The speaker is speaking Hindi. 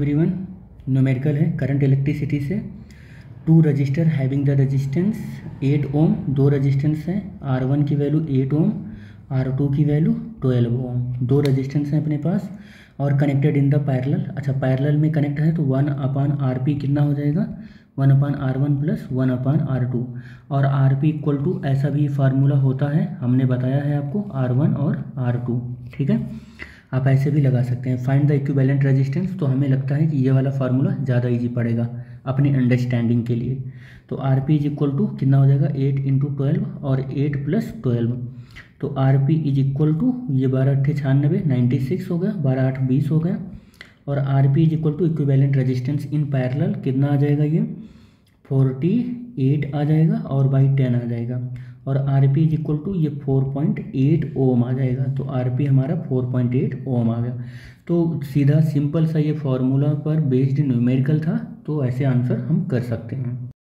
एवरीवन न्यूमेरिकल है करंट इलेक्ट्रिसिटी से two resistor having the resistance eight ohm दो रजिस्टेंस हैं आर वन की value eight ohm R two की वैल्यू ट्वेल्व ओम दो रजिस्टेंस हैं अपने पास और कनेक्टेड इन द पैरेलल अच्छा पैरेलल में कनेक्ट है तो वन अपान आर पी कितना हो जाएगा? One upon R one plus one upon R two और आर पी इक्वल टू ऐसा भी फार्मूला होता है, हमने बताया है आपको आर वन और आर टू ठीक है? आप ऐसे भी लगा सकते हैं। फाइंड द इक्विवेलेंट रेजिस्टेंस तो हमें लगता है कि ये वाला फार्मूला ज़्यादा इजी पड़ेगा अपनी अंडरस्टैंडिंग के लिए। तो R P is equal to कितना हो जाएगा? एट इंटू ट्वेल्व और एट प्लस ट्वेल्व तो R P is equal to ये बारह अट्ठे छियानबे नाइन्टी सिक्स हो गया, बारह आठ बीस हो गया। और R P is equal to equivalent resistance in parallel कितना आ जाएगा ये? फोर्टी एट आ जाएगा और बाई टेन आ जाएगा। और R P is equal to ये फोर पॉइंट एट ओम आ जाएगा। तो आर पी हमारा फोर पॉइंट एट ओम आ गया। तो सीधा सिंपल सा ये फॉर्मूला पर बेस्ड न्यूमेरिकल था तो ऐसे आंसर हम कर सकते हैं।